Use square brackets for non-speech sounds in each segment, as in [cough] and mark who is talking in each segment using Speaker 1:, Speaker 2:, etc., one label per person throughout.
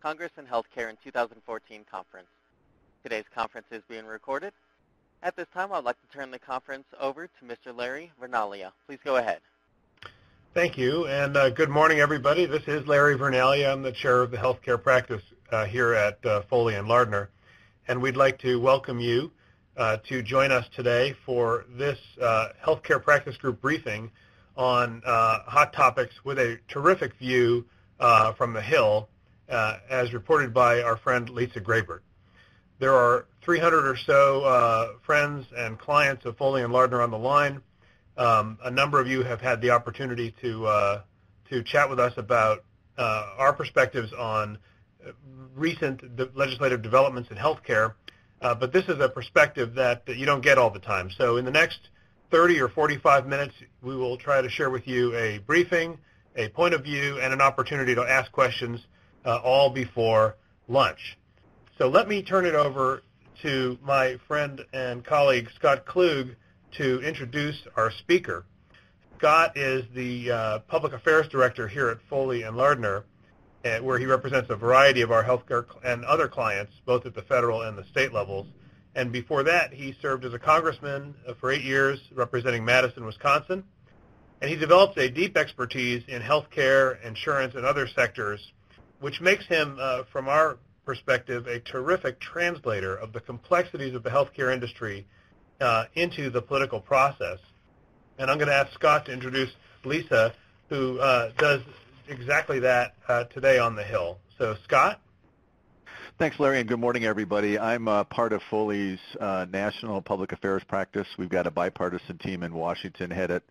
Speaker 1: Congress and Healthcare in 2014 conference. Today's conference is being recorded. At this time, I'd like to turn the conference over to Mr. Larry Vernaglia. Please go ahead.
Speaker 2: Thank you, and uh, good morning, everybody. This is Larry Vernaglia. I'm the chair of the healthcare practice uh, here at uh, Foley and Lardner, and we'd like to welcome you uh, to join us today for this uh, healthcare practice group briefing on uh, hot topics with a terrific view from the Hill, as reported by our friend Lisa Grabert. There are 300 or so friends and clients of Foley and Lardner on the line. Um, a number of you have had the opportunity to to chat with us about our perspectives on recent legislative developments in healthcare uh, but this is a perspective that, that you don't get all the time. So in the next 30 or 45 minutes, we will try to share with you a briefing, a point of view, and an opportunity to ask questions uh, all before lunch. So let me turn it over to my friend and colleague Scott Klug to introduce our speaker. Scott is the uh, Public Affairs Director here at Foley and Lardner, where he represents a variety of our healthcare and other clients, both at the federal and the state levels. And before that, he served as a congressman uh, for eight years representing Madison, Wisconsin. And he developed a deep expertise in healthcare, insurance, and other sectors, which makes him, uh, from our perspective, a terrific translator of the complexities of the healthcare industry uh, into the political process. And I'm going to ask Scott to introduce Lisa, who uh, does exactly that uh, today on the Hill. So, Scott?
Speaker 3: Thanks, Larry, and good morning, everybody. I'm uh, part of Foley's uh, national public affairs practice. We've got a bipartisan team in Washington headed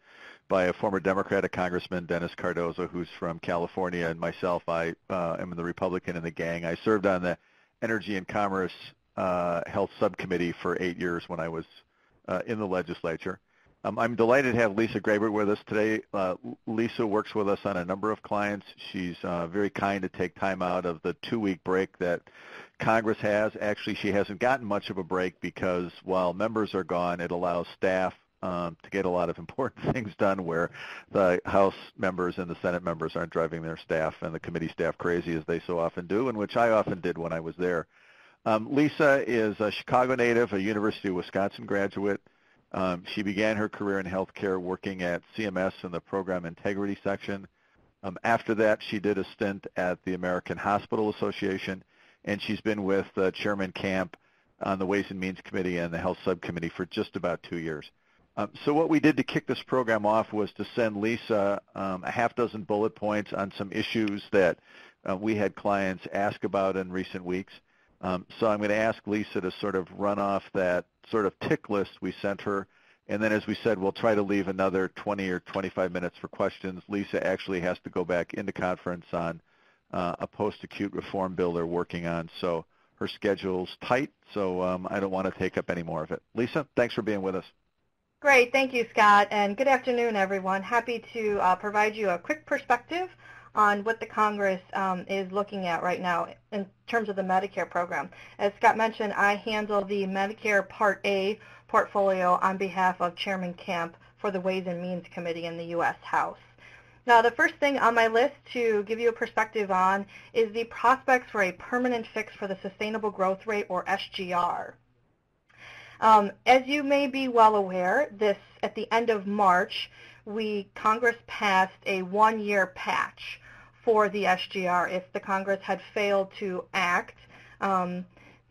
Speaker 3: by a former Democratic Congressman, Dennis Cardoza, who's from California, and myself, I uh, am the Republican in the gang. I served on the Energy and Commerce uh, Health Subcommittee for eight years when I was uh, in the legislature. Um, I'm delighted to have Lisa Grabert with us today. Uh, Lisa works with us on a number of clients. She's uh, very kind to take time out of the two-week break that Congress has. Actually, she hasn't gotten much of a break because while members are gone, it allows staff um, to get a lot of important [laughs] things done where the House members and the Senate members aren't driving their staff and the committee staff crazy as they so often do, and which I often did when I was there. Um, Lisa is a Chicago native, a University of Wisconsin graduate. Um, she began her career in healthcare working at CMS in the program integrity section. Um, after that, she did a stint at the American Hospital Association, and she's been with uh, Chairman Camp on the Ways and Means Committee and the Health Subcommittee for just about two years. Um, so what we did to kick this program off was to send Lisa um, a half dozen bullet points on some issues that uh, we had clients ask about in recent weeks. Um, so I'm going to ask Lisa to sort of run off that sort of tick list we sent her. And then, as we said, we'll try to leave another 20 or 25 minutes for questions. Lisa actually has to go back into conference on uh, a post-acute reform bill they're working on. So her schedule's tight, so um, I don't want to take up any more of it. Lisa, thanks for being with us.
Speaker 4: Great. Thank you, Scott. And good afternoon, everyone. Happy to uh, provide you a quick perspective on what the Congress um, is looking at right now in terms of the Medicare program. As Scott mentioned, I handle the Medicare Part A portfolio on behalf of Chairman Camp for the Ways and Means Committee in the U.S. House. Now, the first thing on my list to give you a perspective on is the prospects for a permanent fix for the Sustainable Growth Rate, or SGR. Um, as you may be well aware, this at the end of March, we Congress passed a one-year patch for the SGR if the Congress had failed to act, um,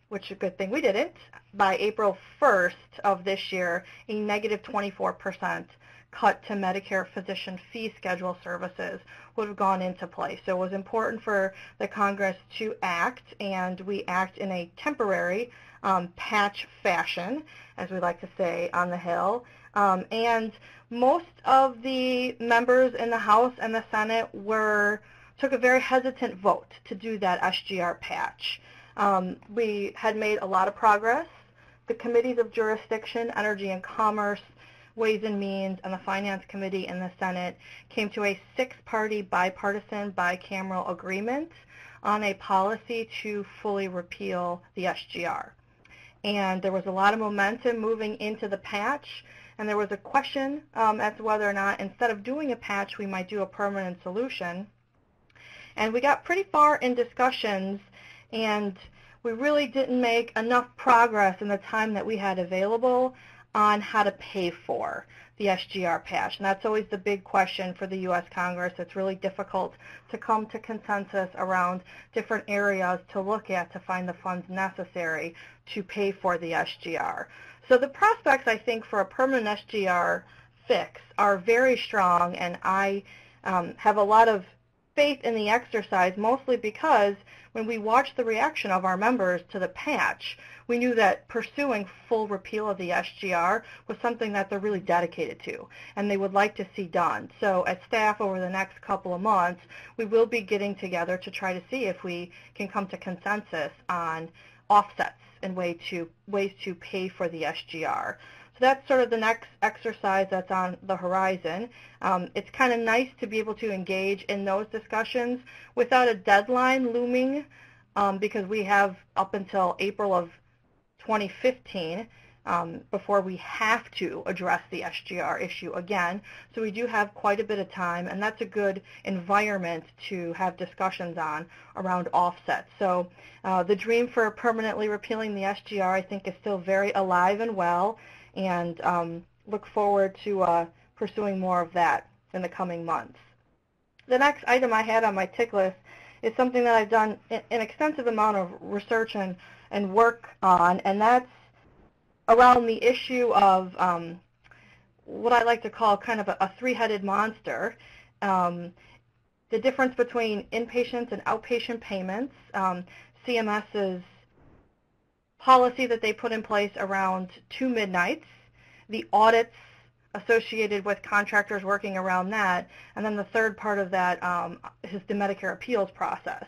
Speaker 4: which is a good thing we didn't, by April 1st of this year, a negative 24% cut to Medicare physician fee schedule services would have gone into place. So it was important for the Congress to act, and we act in a temporary um, patch fashion, as we like to say on the Hill. Um, and most of the members in the House and the Senate were took a very hesitant vote to do that SGR patch. Um, we had made a lot of progress. The committees of jurisdiction, energy and commerce, Ways and Means, and the Finance Committee in the Senate came to a six-party bipartisan bicameral agreement on a policy to fully repeal the SGR. And there was a lot of momentum moving into the patch and there was a question um, as to whether or not instead of doing a patch, we might do a permanent solution. And we got pretty far in discussions, and we really didn't make enough progress in the time that we had available on how to pay for the SGR patch. And that's always the big question for the U.S. Congress. It's really difficult to come to consensus around different areas to look at to find the funds necessary to pay for the SGR. So the prospects, I think, for a permanent SGR fix are very strong, and I um, have a lot of faith in the exercise, mostly because when we watched the reaction of our members to the patch, we knew that pursuing full repeal of the SGR was something that they're really dedicated to and they would like to see done. So as staff over the next couple of months, we will be getting together to try to see if we can come to consensus on offsets and way to, ways to pay for the SGR. So that's sort of the next exercise that's on the horizon. Um, it's kind of nice to be able to engage in those discussions without a deadline looming um, because we have up until April of 2015 um, before we have to address the SGR issue again. So we do have quite a bit of time, and that's a good environment to have discussions on around offsets. So uh, the dream for permanently repealing the SGR, I think, is still very alive and well, and um, look forward to uh, pursuing more of that in the coming months. The next item I had on my tick list is something that I've done an extensive amount of research and, and work on, and that's around the issue of um, what I like to call kind of a, a three-headed monster. Um, the difference between inpatient and outpatient payments, um, CMS's policy that they put in place around two midnights, the audits associated with contractors working around that, and then the third part of that um, is the Medicare appeals process.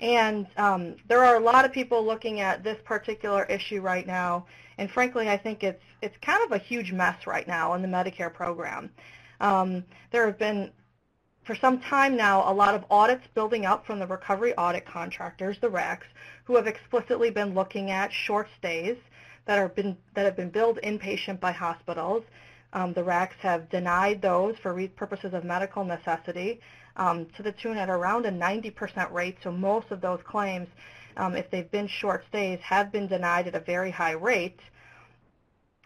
Speaker 4: And um, there are a lot of people looking at this particular issue right now, and frankly, I think it's it's kind of a huge mess right now in the Medicare program. Um, there have been, for some time now, a lot of audits building up from the recovery audit contractors, the RACs, who have explicitly been looking at short stays that are been that have been billed inpatient by hospitals. Um, the RACs have denied those for purposes of medical necessity um, to the tune at around a 90% rate. So most of those claims, um, if they've been short stays, have been denied at a very high rate.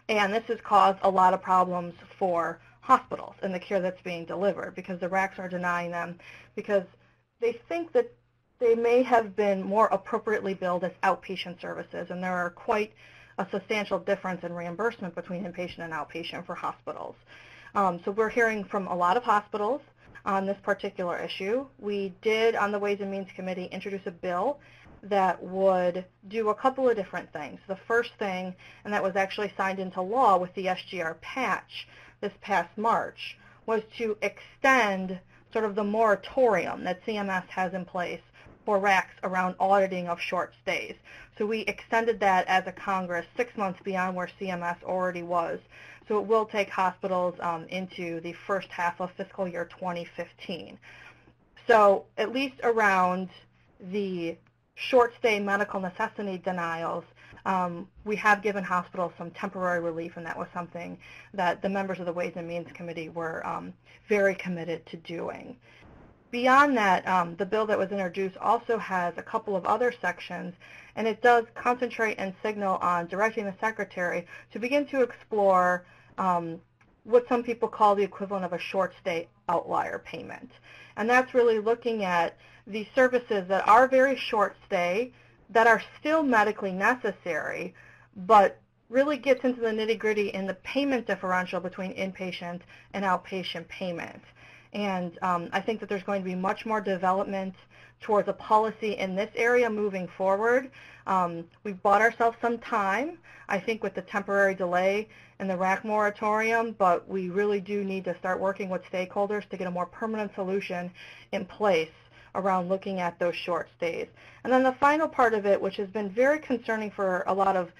Speaker 4: And this has caused a lot of problems for hospitals and the care that's being delivered because the RACs are denying them because they think that they may have been more appropriately billed as outpatient services, and there are quite a substantial difference in reimbursement between inpatient and outpatient for hospitals. Um, so we're hearing from a lot of hospitals on this particular issue. We did, on the Ways and Means Committee, introduce a bill that would do a couple of different things. The first thing, and that was actually signed into law with the SGR patch this past March, was to extend sort of the moratorium that CMS has in place for RACs around auditing of short stays. So we extended that as a Congress six months beyond where CMS already was. So it will take hospitals um, into the first half of fiscal year 2015. So at least around the short stay medical necessity denials, um, we have given hospitals some temporary relief, and that was something that the members of the Ways and Means Committee were um, very committed to doing. Beyond that, um, the bill that was introduced also has a couple of other sections, and it does concentrate and signal on directing the Secretary to begin to explore um, what some people call the equivalent of a short stay outlier payment. And that's really looking at the services that are very short stay, that are still medically necessary, but really gets into the nitty-gritty in the payment differential between inpatient and outpatient payment. And um, I think that there's going to be much more development towards a policy in this area moving forward. Um, we've bought ourselves some time, I think, with the temporary delay in the RAC moratorium, but we really do need to start working with stakeholders to get a more permanent solution in place around looking at those short stays. And then the final part of it, which has been very concerning for a lot of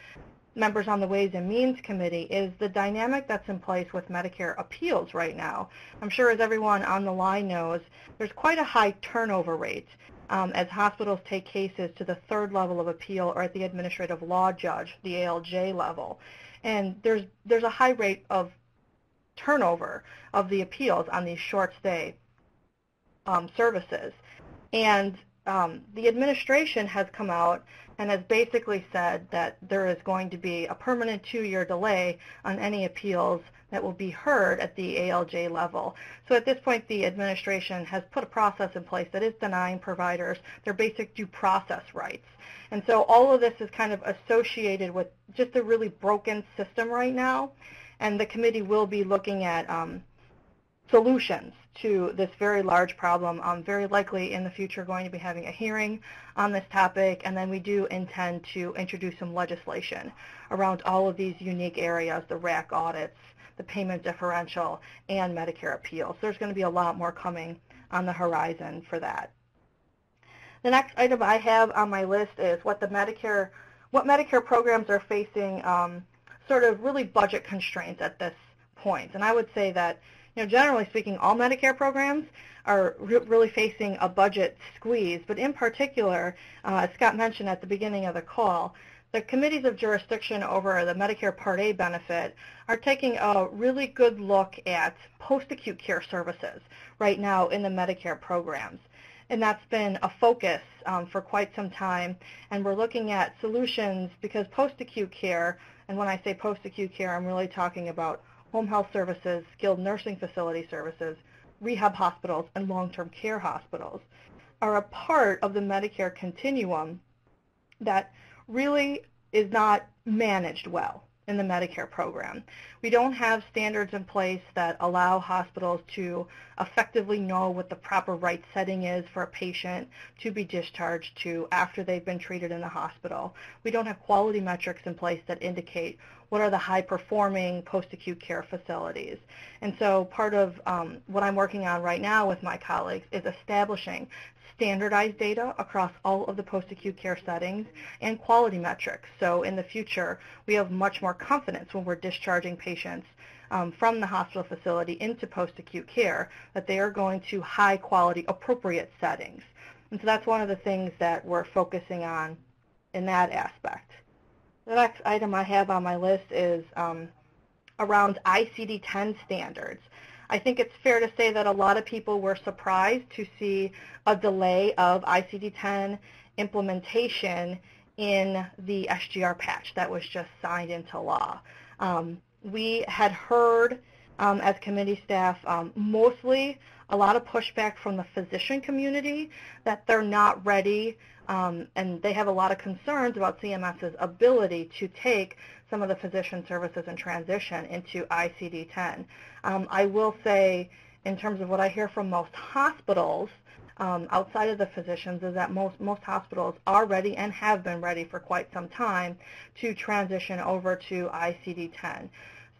Speaker 4: members on the Ways and Means Committee, is the dynamic that's in place with Medicare appeals right now. I'm sure as everyone on the line knows, there's quite a high turnover rate um, as hospitals take cases to the third level of appeal or at the administrative law judge, the ALJ level. And there's, there's a high rate of turnover of the appeals on these short stay um, services. And um, the administration has come out and has basically said that there is going to be a permanent two-year delay on any appeals that will be heard at the ALJ level. So at this point, the administration has put a process in place that is denying providers their basic due process rights. And so all of this is kind of associated with just a really broken system right now. And the committee will be looking at um, solutions to this very large problem. Um, very likely in the future going to be having a hearing on this topic, and then we do intend to introduce some legislation around all of these unique areas, the RAC audits, the payment differential, and Medicare appeals. There's going to be a lot more coming on the horizon for that. The next item I have on my list is what the Medicare, what Medicare programs are facing um, sort of really budget constraints at this point. And I would say that you know, generally speaking, all Medicare programs are re really facing a budget squeeze, but in particular, uh, as Scott mentioned at the beginning of the call, the committees of jurisdiction over the Medicare Part A benefit are taking a really good look at post-acute care services right now in the Medicare programs. And that's been a focus um, for quite some time. And we're looking at solutions because post-acute care, and when I say post-acute care, I'm really talking about home health services, skilled nursing facility services, rehab hospitals, and long-term care hospitals are a part of the Medicare continuum that really is not managed well in the Medicare program. We don't have standards in place that allow hospitals to effectively know what the proper right setting is for a patient to be discharged to after they've been treated in the hospital. We don't have quality metrics in place that indicate what are the high-performing post-acute care facilities. And so part of um, what I'm working on right now with my colleagues is establishing standardized data across all of the post-acute care settings and quality metrics. So in the future, we have much more confidence when we're discharging patients um, from the hospital facility into post-acute care that they are going to high-quality, appropriate settings. And so that's one of the things that we're focusing on in that aspect. The next item I have on my list is um, around ICD-10 standards. I think it's fair to say that a lot of people were surprised to see a delay of ICD-10 implementation in the SGR patch that was just signed into law. Um, we had heard um, as committee staff um, mostly a lot of pushback from the physician community that they're not ready um, and they have a lot of concerns about CMS's ability to take some of the physician services and transition into ICD-10. Um, I will say, in terms of what I hear from most hospitals, um, outside of the physicians is that most, most hospitals are ready and have been ready for quite some time to transition over to ICD-10.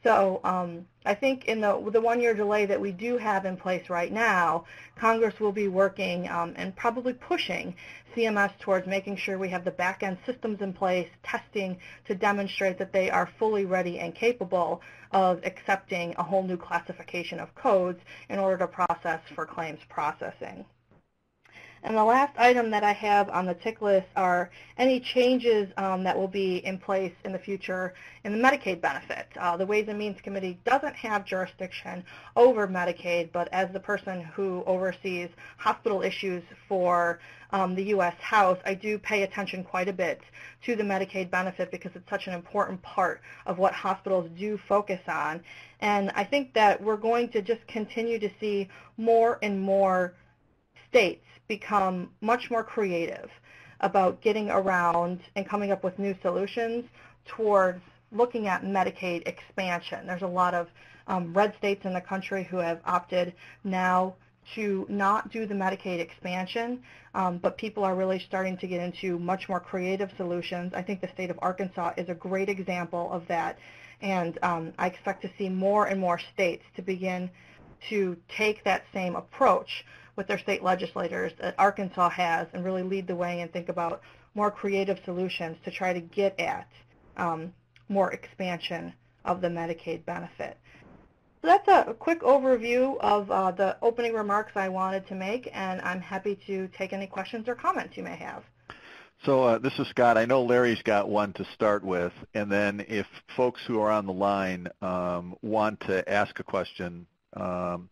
Speaker 4: So um, I think in the, the one-year delay that we do have in place right now, Congress will be working um, and probably pushing CMS towards making sure we have the back-end systems in place, testing to demonstrate that they are fully ready and capable of accepting a whole new classification of codes in order to process for claims processing. And the last item that I have on the tick list are any changes um, that will be in place in the future in the Medicaid benefit. Uh, the Ways and Means Committee doesn't have jurisdiction over Medicaid, but as the person who oversees hospital issues for um, the U.S. House, I do pay attention quite a bit to the Medicaid benefit because it's such an important part of what hospitals do focus on. And I think that we're going to just continue to see more and more states become much more creative about getting around and coming up with new solutions towards looking at Medicaid expansion. There's a lot of um, red states in the country who have opted now to not do the Medicaid expansion, um, but people are really starting to get into much more creative solutions. I think the state of Arkansas is a great example of that, and um, I expect to see more and more states to begin to take that same approach with their state legislators that Arkansas has and really lead the way and think about more creative solutions to try to get at um, more expansion of the Medicaid benefit. So that's a quick overview of uh, the opening remarks I wanted to make, and I'm happy to take any questions or comments you may have.
Speaker 3: So uh, this is Scott. I know Larry's got one to start with, and then if folks who are on the line um, want to ask a question, um,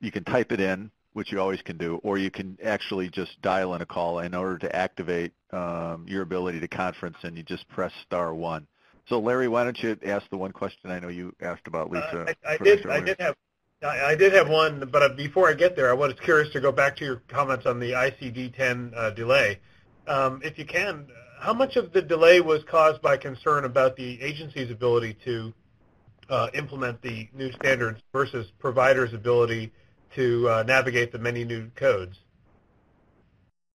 Speaker 3: you can type it in which you always can do, or you can actually just dial in a call in order to activate um, your ability to conference, and you just press star one. So, Larry, why don't you ask the one question I know you asked about, Lisa?
Speaker 2: Uh, I, I did. I did have. I did have one, but before I get there, I was curious to go back to your comments on the ICD-10 uh, delay. Um, if you can, how much of the delay was caused by concern about the agency's ability to uh, implement the new standards versus providers' ability to uh, navigate the many new codes?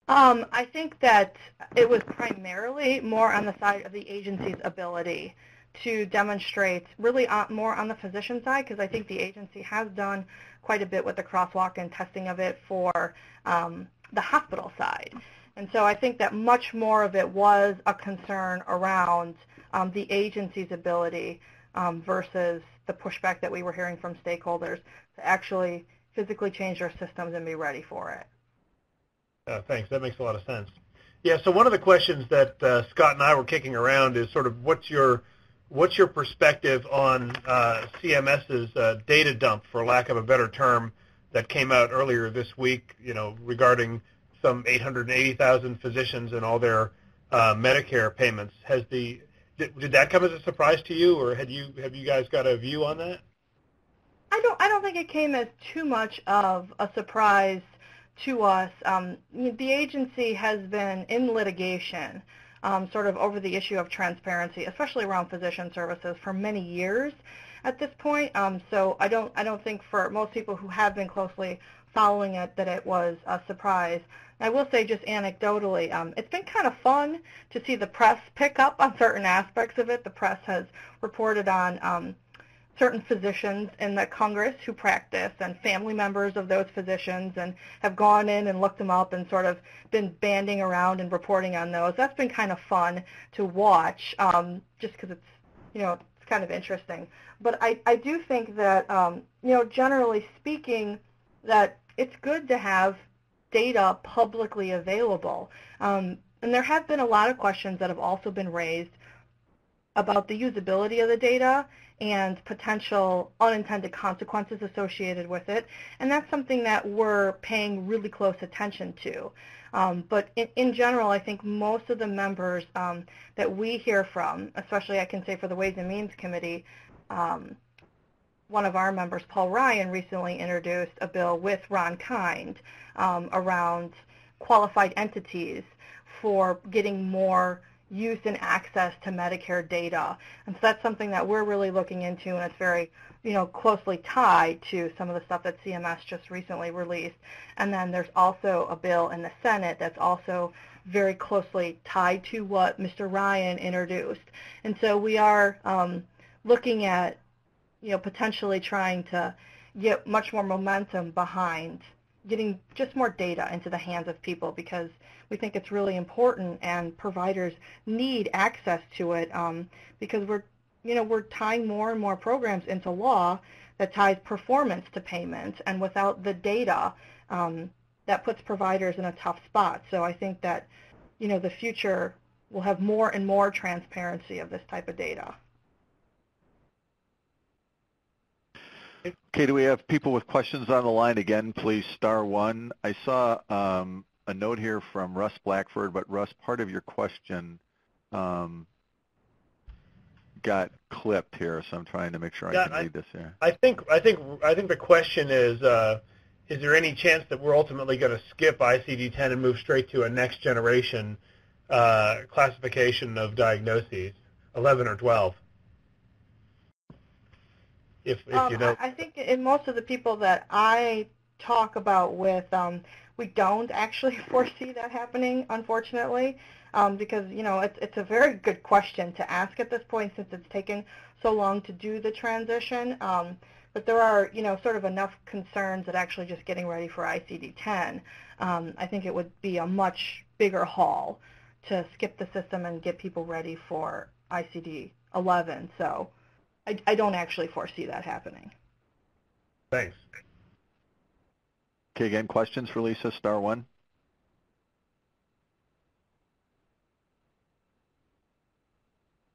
Speaker 4: Um, I think that it was primarily more on the side of the agency's ability to demonstrate really on, more on the physician side because I think the agency has done quite a bit with the crosswalk and testing of it for um, the hospital side. And so I think that much more of it was a concern around um, the agency's ability um, versus the pushback that we were hearing from stakeholders to actually physically change their systems and be ready for it.
Speaker 2: Uh, thanks. That makes a lot of sense. Yeah. So one of the questions that uh, Scott and I were kicking around is sort of what's your what's your perspective on uh, CMS's uh, data dump, for lack of a better term, that came out earlier this week? You know, regarding some 880,000 physicians and all their uh, Medicare payments. Has the did, did that come as a surprise to you, or had you have you guys got a view on that?
Speaker 4: I don't I don't think it came as too much of a surprise to us. Um, the agency has been in litigation um, sort of over the issue of transparency, especially around physician services, for many years at this point. Um, so I don't I don't think for most people who have been closely following it that it was a surprise. I will say just anecdotally, um, it's been kind of fun to see the press pick up on certain aspects of it. The press has reported on um, certain physicians in the Congress who practice and family members of those physicians and have gone in and looked them up and sort of been banding around and reporting on those. That's been kind of fun to watch um, just because it's, you know, it's kind of interesting. But I, I do think that, um, you know, generally speaking, that it's good to have data publicly available. Um, and there have been a lot of questions that have also been raised about the usability of the data and potential unintended consequences associated with it. And that's something that we're paying really close attention to. Um, but in, in, general, I think most of the members um, that we hear from, especially I can say for the Ways and Means Committee, um, one of our members, Paul Ryan, recently introduced a bill with Ron Kind um, around qualified entities for getting more use and access to Medicare data. And so that's something that we're really looking into, and it's very, you know, closely tied to some of the stuff that CMS just recently released. And then there's also a bill in the Senate that's also very closely tied to what Mr. Ryan introduced. And so we are um, looking at, you know, potentially trying to get much more momentum behind getting just more data into the hands of people because we think it's really important and providers need access to it um, because we're you know we're tying more and more programs into law that ties performance to payments and without the data um, that puts providers in a tough spot so I think that you know the future will have more and more transparency of this type of data.
Speaker 3: Okay, do we have people with questions on the line? Again, please star one. I saw um, a note here from Russ Blackford, but Russ, part of your question um, got clipped here, so I'm trying to make sure I yeah, can read this here.
Speaker 2: I think I think I think the question is: uh, Is there any chance that we're ultimately going to skip ICD-10 and move straight to a next generation uh, classification of diagnoses, 11 or 12? If, if
Speaker 4: um,
Speaker 2: you know.
Speaker 4: I think in most of the people that I talk about with, um, we don't actually [laughs] foresee that happening, unfortunately, um, because you know it's it's a very good question to ask at this point since it's taken so long to do the transition. Um, but there are you know sort of enough concerns that actually just getting ready for ICD-10, um, I think it would be a much bigger haul to skip the system and get people ready for ICD-11. So. I, I don't actually foresee that happening.
Speaker 2: Thanks.
Speaker 3: Okay, again, questions for Lisa, star one.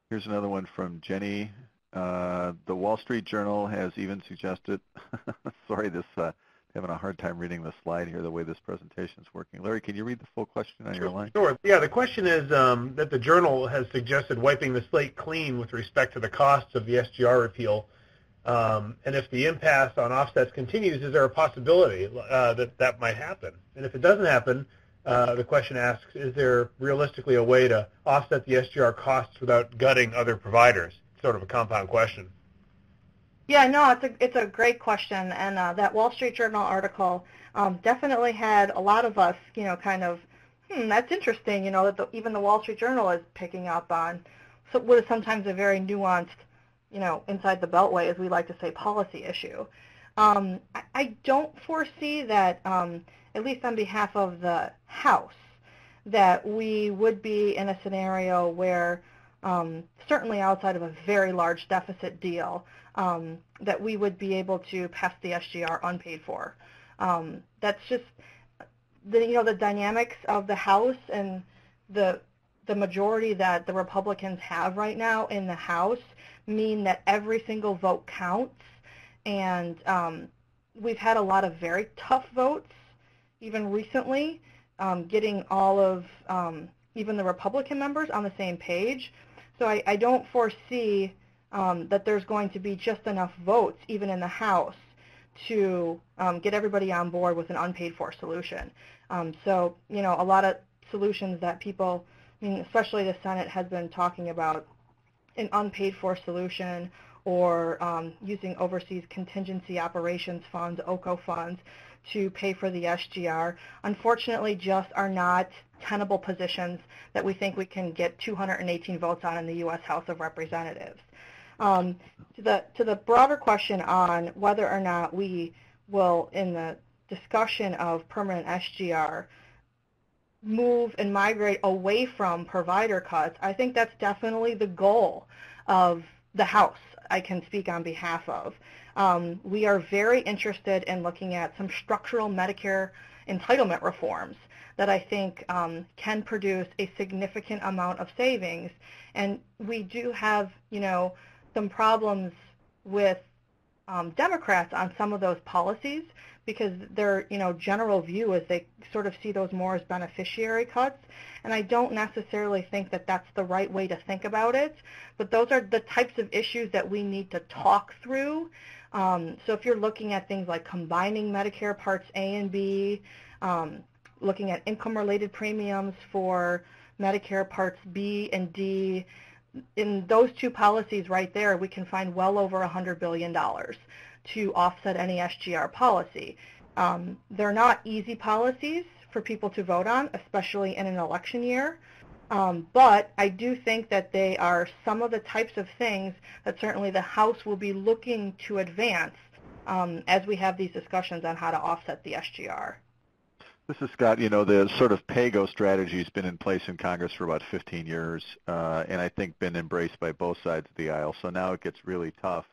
Speaker 3: Here's another one from Jenny. Uh, the Wall Street Journal has even suggested, [laughs] sorry, this uh, having a hard time reading the slide here the way this presentation is working. Larry, can you read the full question on your line?
Speaker 2: Sure. Yeah, the question is um, that the journal has suggested wiping the slate clean with respect to the costs of the SGR repeal. Um, and if the impasse on offsets continues, is there a possibility uh, that that might happen? And if it doesn't happen, uh, the question asks, is there realistically a way to offset the SGR costs without gutting other providers? Sort of a compound question.
Speaker 4: Yeah, no, it's a it's a great question, and uh, that Wall Street Journal article um, definitely had a lot of us, you know, kind of, hmm, that's interesting, you know, that the, even the Wall Street Journal is picking up on so what is sometimes a very nuanced, you know, inside the beltway, as we like to say, policy issue. Um, I, I don't foresee that, um, at least on behalf of the House, that we would be in a scenario where um, certainly outside of a very large deficit deal, um, that we would be able to pass the SGR unpaid for. Um, that's just the you know the dynamics of the House and the the majority that the Republicans have right now in the House mean that every single vote counts, and um, we've had a lot of very tough votes, even recently, um, getting all of um, even the Republican members on the same page. So I, I don't foresee um, that there's going to be just enough votes, even in the House, to um, get everybody on board with an unpaid for solution. Um, so, you know, a lot of solutions that people, I mean, especially the Senate has been talking about an unpaid for solution or um, using overseas contingency operations funds, OCO funds, to pay for the SGR, unfortunately just are not tenable positions that we think we can get 218 votes on in the U.S. House of Representatives. Um, to the to the broader question on whether or not we will, in the discussion of permanent SGR, move and migrate away from provider cuts, I think that's definitely the goal of the House. I can speak on behalf of. Um, we are very interested in looking at some structural Medicare entitlement reforms that I think um, can produce a significant amount of savings. And we do have, you know, some problems with um, Democrats on some of those policies because their you know general view is they sort of see those more as beneficiary cuts. And I don't necessarily think that that's the right way to think about it. But those are the types of issues that we need to talk through. Um, so if you're looking at things like combining Medicare Parts A and B um, looking at income related premiums for Medicare Parts B and D in those two policies right there, we can find well over $100 billion to offset any SGR policy. Um, they're not easy policies for people to vote on, especially in an election year. Um, but I do think that they are some of the types of things that certainly the House will be looking to advance um, as we have these discussions on how to offset the SGR.
Speaker 3: This is Scott. You know, the sort of PAYGO strategy has been in place in Congress for about 15 years, uh, and I think been embraced by both sides of the aisle. So now it gets really tough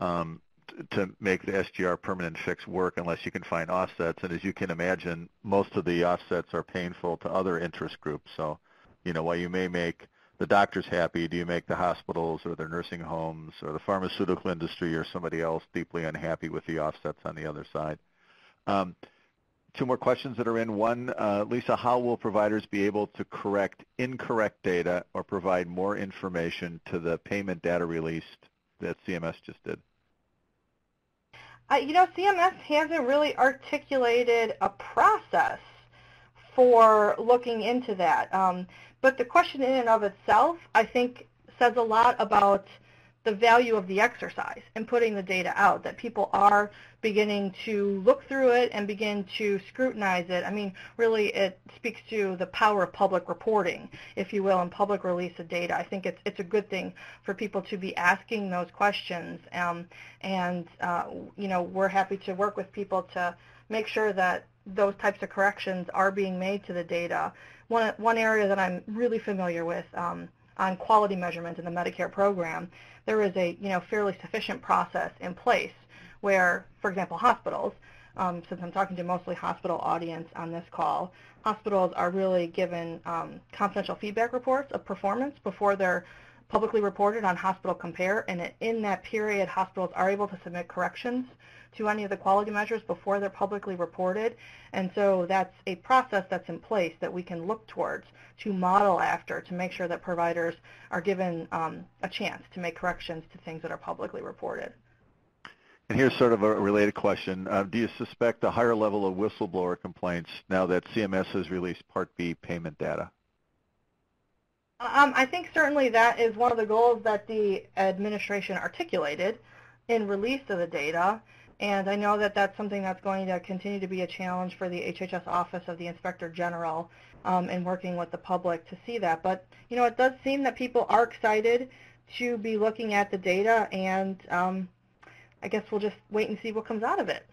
Speaker 3: um, to make the SGR permanent fix work unless you can find offsets. And as you can imagine, most of the offsets are painful to other interest groups. So, you know, while you may make the doctors happy, do you make the hospitals or their nursing homes or the pharmaceutical industry or somebody else deeply unhappy with the offsets on the other side? Um, two more questions that are in. One, uh, Lisa, how will providers be able to correct incorrect data or provide more information to the payment data released that CMS just did?
Speaker 4: Uh, you know, CMS hasn't really articulated a process for looking into that. Um, but the question in and of itself, I think, says a lot about the value of the exercise and putting the data out, that people are beginning to look through it and begin to scrutinize it. I mean, really it speaks to the power of public reporting, if you will, and public release of data. I think it's, it's a good thing for people to be asking those questions. Um, and, uh, you know, we're happy to work with people to make sure that those types of corrections are being made to the data. One, one area that I'm really familiar with um, on quality measurement in the Medicare program there is a you know fairly sufficient process in place where, for example, hospitals, um, since I'm talking to mostly hospital audience on this call, hospitals are really given um, confidential feedback reports of performance before they're publicly reported on Hospital Compare, and in that period, hospitals are able to submit corrections to any of the quality measures before they're publicly reported. And so that's a process that's in place that we can look towards to model after to make sure that providers are given um, a chance to make corrections to things that are publicly reported.
Speaker 3: And here's sort of a related question. Uh, do you suspect a higher level of whistleblower complaints now that CMS has released Part B payment data?
Speaker 4: Um, I think certainly that is one of the goals that the administration articulated in release of the data. And I know that that's something that's going to continue to be a challenge for the HHS Office of the Inspector General um, in working with the public to see that. But, you know, it does seem that people are excited to be looking at the data, and um, I guess we'll just wait and see what comes out of it.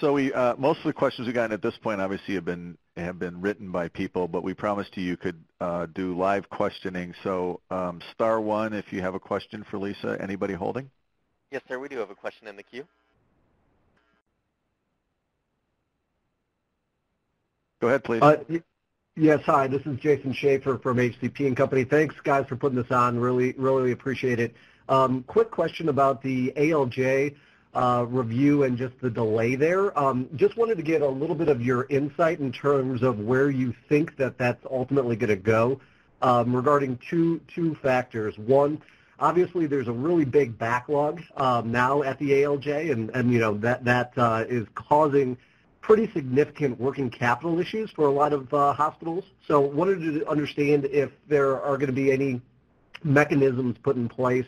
Speaker 3: So we, uh, most of the questions we've gotten at this point obviously have been have been written by people, but we promised you you could uh, do live questioning. So um, star one if you have a question for Lisa. Anybody holding?
Speaker 1: Yes, sir. We do have a question in the queue.
Speaker 3: Go ahead, please.
Speaker 5: Uh, yes, hi. This is Jason Schaefer from HCP and Company. Thanks, guys, for putting this on. Really, really appreciate it. Um, quick question about the ALJ uh, review and just the delay there. Um, just wanted to get a little bit of your insight in terms of where you think that that's ultimately going to go um, regarding two two factors. One, obviously there's a really big backlog um, now at the ALJ, and, and you know that that uh, is causing pretty significant working capital issues for a lot of uh, hospitals. So wanted to understand if there are going to be any mechanisms put in place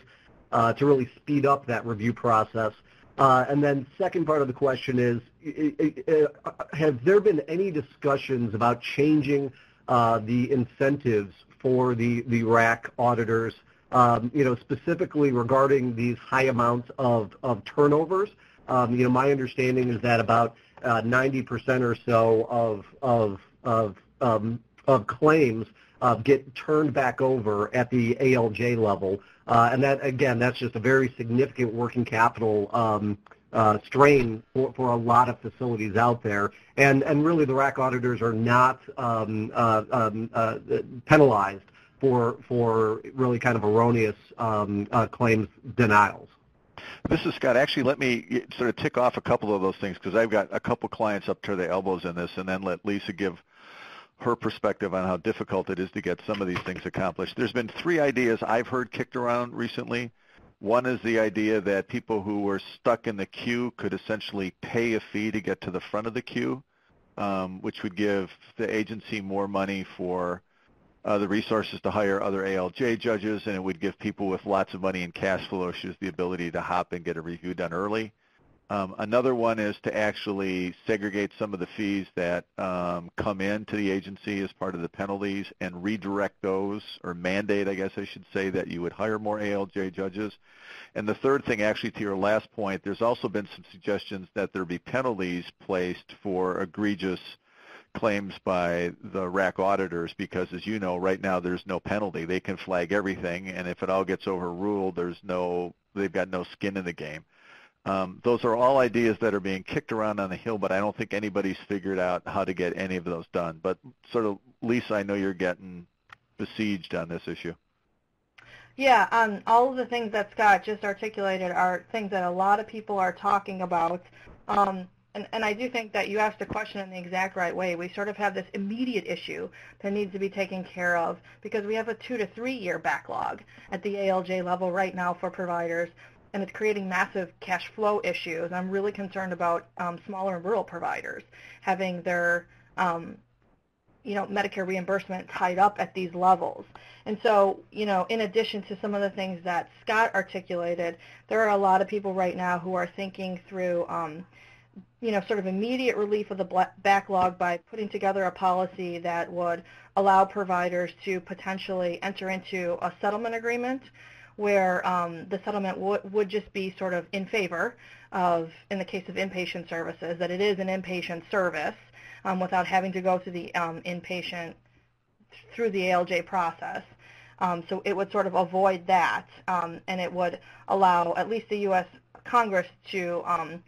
Speaker 5: uh, to really speed up that review process. Uh, and then second part of the question is, uh, have there been any discussions about changing uh, the incentives for the, the RAC auditors, um, you know, specifically regarding these high amounts of, of turnovers? Um, you know, my understanding is that about uh, 90% or so of, of, of, um, of claims uh, get turned back over at the ALJ level. Uh, and that, again, that's just a very significant working capital um, uh, strain for, for a lot of facilities out there. And, and really the RAC auditors are not um, uh, um, uh, penalized for, for really kind of erroneous um, uh, claims denials.
Speaker 3: This is Scott. Actually, let me sort of tick off a couple of those things because I've got a couple clients up to their elbows in this, and then let Lisa give her perspective on how difficult it is to get some of these things accomplished. There's been three ideas I've heard kicked around recently. One is the idea that people who were stuck in the queue could essentially pay a fee to get to the front of the queue, um, which would give the agency more money for uh, the resources to hire other ALJ judges, and it would give people with lots of money and cash flow issues the ability to hop and get a review done early. Um, another one is to actually segregate some of the fees that um, come into the agency as part of the penalties and redirect those, or mandate, I guess I should say, that you would hire more ALJ judges. And the third thing, actually, to your last point, there's also been some suggestions that there be penalties placed for egregious claims by the RAC auditors because, as you know, right now there's no penalty. They can flag everything, and if it all gets overruled, there's no, they've got no skin in the game. Um, those are all ideas that are being kicked around on the Hill, but I don't think anybody's figured out how to get any of those done. But sort of, Lisa, I know you're getting besieged on this issue.
Speaker 4: Yeah, um, all of the things that Scott just articulated are things that a lot of people are talking about. Um, and, and I do think that you asked the question in the exact right way. We sort of have this immediate issue that needs to be taken care of because we have a two to three year backlog at the ALJ level right now for providers and it's creating massive cash flow issues. I'm really concerned about um, smaller and rural providers having their um, you know, Medicare reimbursement tied up at these levels. And so, you know, in addition to some of the things that Scott articulated, there are a lot of people right now who are thinking through, um, you know, sort of immediate relief of the backlog by putting together a policy that would allow providers to potentially enter into a settlement agreement where um, the settlement would just be sort of in favor of, in the case of inpatient services, that it is an inpatient service um, without having to go through the um, inpatient, through the ALJ process. Um, so it would sort of avoid that, um, and it would allow at least the U.S. Congress to um,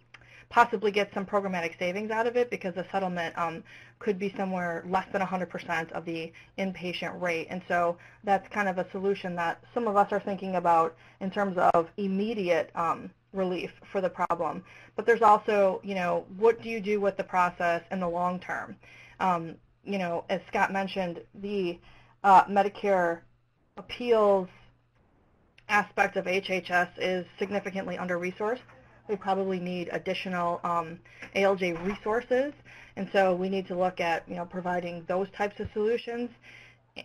Speaker 4: possibly get some programmatic savings out of it because the settlement um, could be somewhere less than 100% of the inpatient rate. And so that's kind of a solution that some of us are thinking about in terms of immediate um, relief for the problem. But there's also, you know, what do you do with the process in the long term? Um, you know, as Scott mentioned, the uh, Medicare appeals aspect of HHS is significantly under-resourced. We probably need additional um, ALJ resources, and so we need to look at, you know, providing those types of solutions.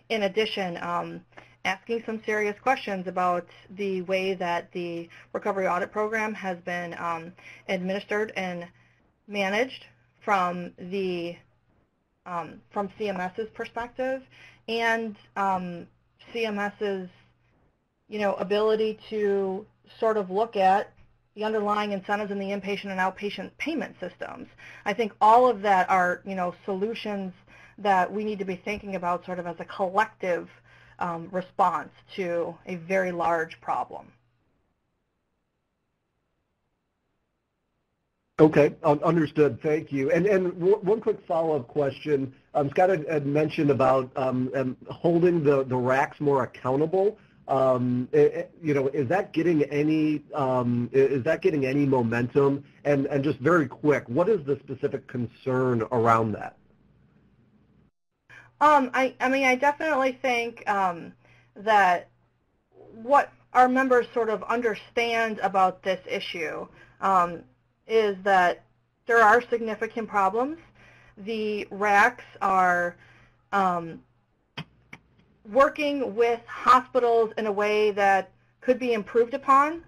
Speaker 4: In addition, um, asking some serious questions about the way that the recovery audit program has been um, administered and managed from the um, from CMS's perspective and um, CMS's you know ability to sort of look at the underlying incentives in the inpatient and outpatient payment systems. I think all of that are you know solutions that we need to be thinking about sort of as a collective um, response to a very large problem.
Speaker 5: Okay, understood. Thank you. And and one quick follow-up question. Um, Scott had, mentioned about um, um, holding the the RACs more accountable. Um, it, you know, is that getting any um, is that getting any momentum? And and just very quick, what is the specific concern around that?
Speaker 4: Um, I, I mean, I definitely think um, that what our members sort of understand about this issue um, is that there are significant problems. The RACs are um, working with hospitals in a way that could be improved upon.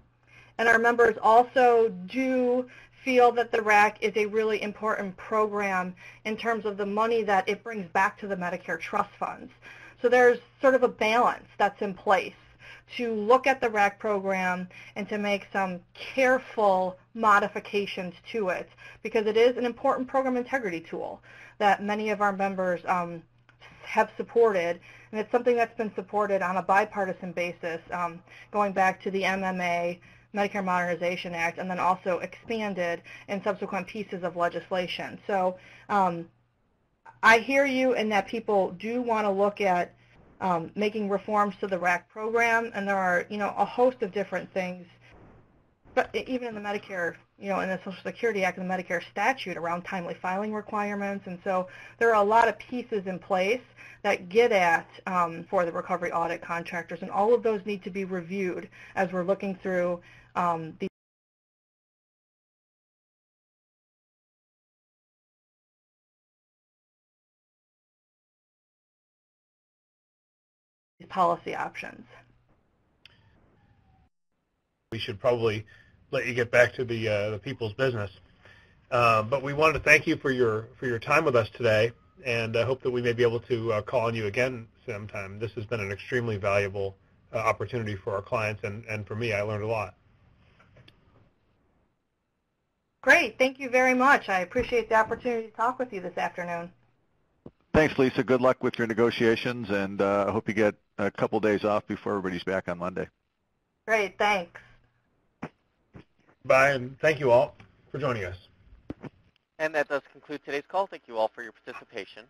Speaker 4: And our members also do feel that the RAC is a really important program in terms of the money that it brings back to the Medicare trust funds. So there's sort of a balance that's in place to look at the RAC program and to make some careful modifications to it because it is an important program integrity tool that many of our members um, have supported and it's something that's been supported on a bipartisan basis um, going back to the MMA Medicare Modernization Act and then also expanded in subsequent pieces of legislation. So um, I hear you in that people do want to look at um, making reforms to the RAC program, and there are, you know, a host of different things, but even in the Medicare, you know, in the Social Security Act and the Medicare statute around timely filing requirements, and so there are a lot of pieces in place that get at um, for the recovery audit contractors, and all of those need to be reviewed as we're looking through um, the policy options.
Speaker 2: We should probably let you get back to the uh, the people's business. Uh, but we wanted to thank you for your for your time with us today, and I hope that we may be able to uh, call on you again sometime. This has been an extremely valuable uh, opportunity for our clients, and, and for me, I learned a lot.
Speaker 4: Great. Thank you very much. I appreciate the opportunity to talk with you this afternoon.
Speaker 3: Thanks, Lisa. Good luck with your negotiations, and uh, I hope you get a couple days off before everybody's back on Monday.
Speaker 4: Great. Thanks.
Speaker 2: Bye, and thank you all for joining us.
Speaker 1: And that does conclude today's call. Thank you all for your participation.